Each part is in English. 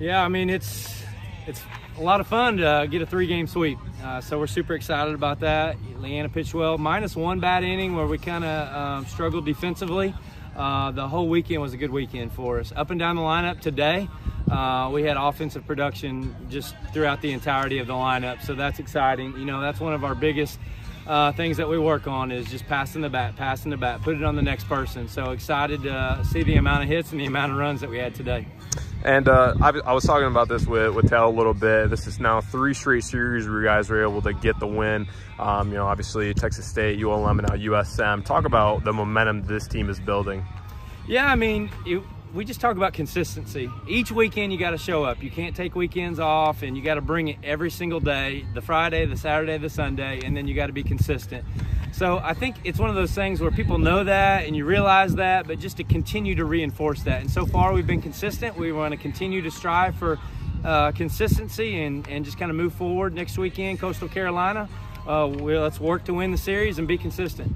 Yeah, I mean it's it's a lot of fun to get a three-game sweep. Uh, so we're super excited about that. Leanna pitched well, minus one bad inning where we kind of um, struggled defensively. Uh, the whole weekend was a good weekend for us. Up and down the lineup today, uh, we had offensive production just throughout the entirety of the lineup. So that's exciting. You know, that's one of our biggest uh, things that we work on is just passing the bat, passing the bat, put it on the next person. So excited to see the amount of hits and the amount of runs that we had today. And uh, I, I, was talking about this with, with Tal a little bit. This is now three straight series where you guys were able to get the win. Um, you know, obviously Texas State, ULM, and now USM. Talk about the momentum this team is building. Yeah, I mean, it, we just talk about consistency. Each weekend you got to show up. You can't take weekends off, and you got to bring it every single day, the Friday, the Saturday, the Sunday, and then you got to be consistent. So I think it's one of those things where people know that and you realize that, but just to continue to reinforce that. And so far we've been consistent. We want to continue to strive for uh, consistency and, and just kind of move forward next weekend, Coastal Carolina. Uh, we'll, let's work to win the series and be consistent.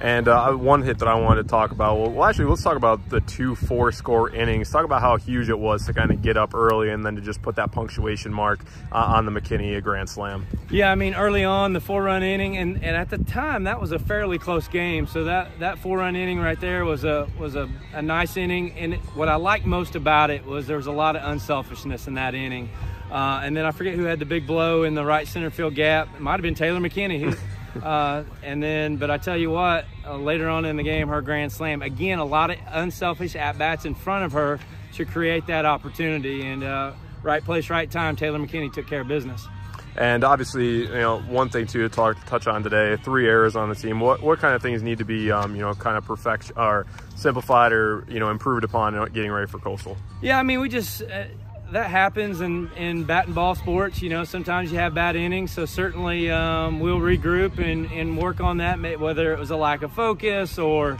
And uh, one hit that I wanted to talk about, well, well, actually, let's talk about the two four score innings. Talk about how huge it was to kind of get up early and then to just put that punctuation mark uh, on the McKinney Grand Slam. Yeah, I mean, early on, the four run inning, and, and at the time, that was a fairly close game. So that, that four run inning right there was a was a, a nice inning. And what I liked most about it was there was a lot of unselfishness in that inning. Uh, and then I forget who had the big blow in the right center field gap. It might have been Taylor McKinney. Uh, and then, but I tell you what, uh, later on in the game, her grand slam. Again, a lot of unselfish at bats in front of her to create that opportunity. And uh, right place, right time. Taylor McKinney took care of business. And obviously, you know, one thing too to talk, touch on today: three errors on the team. What what kind of things need to be, um, you know, kind of perfect or simplified or you know improved upon getting ready for Coastal? Yeah, I mean, we just uh, that happens in, in bat and ball sports. You know, sometimes you have bad innings, so certainly um, we'll regroup and, and work on that, whether it was a lack of focus or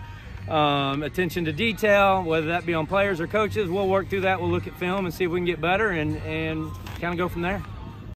um, attention to detail, whether that be on players or coaches. We'll work through that. We'll look at film and see if we can get better and, and kind of go from there.